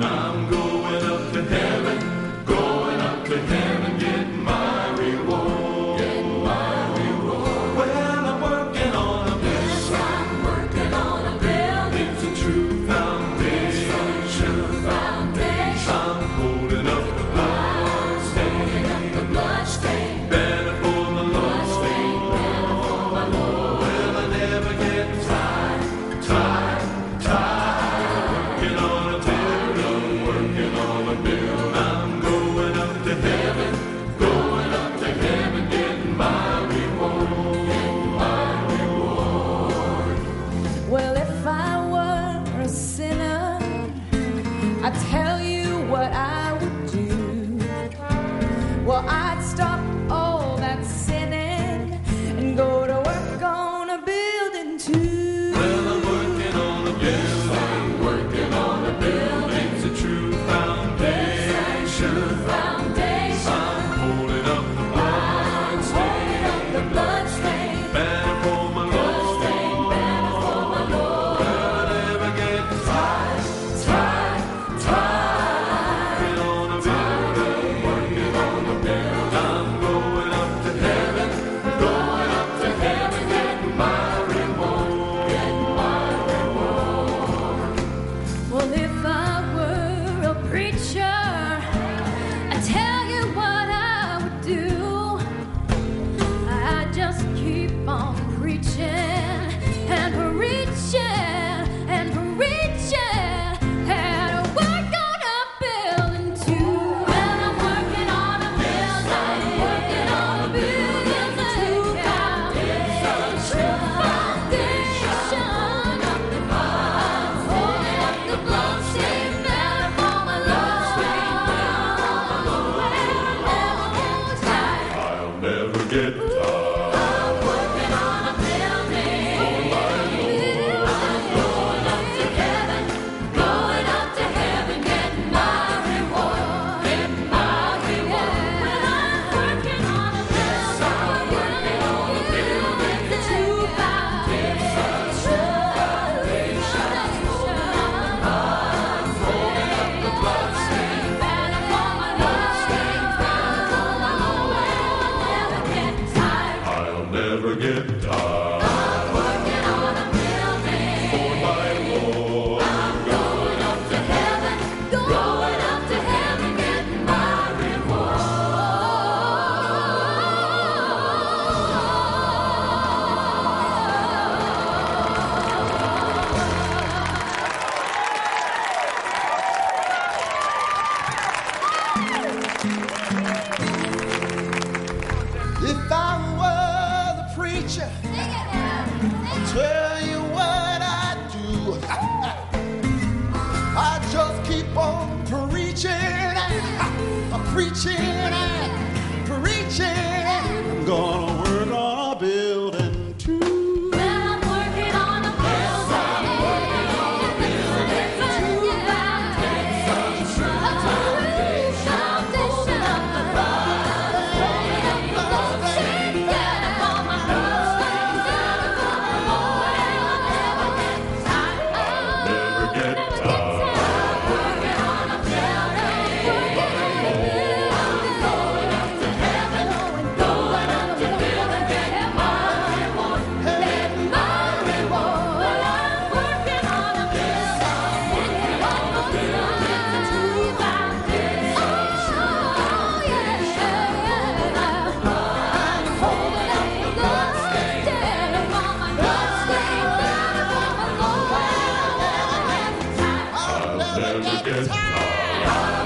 nam Well, I never get preacher. I'll tell you what I do. I just keep on preaching preaching preaching. I'm going Hallelujah.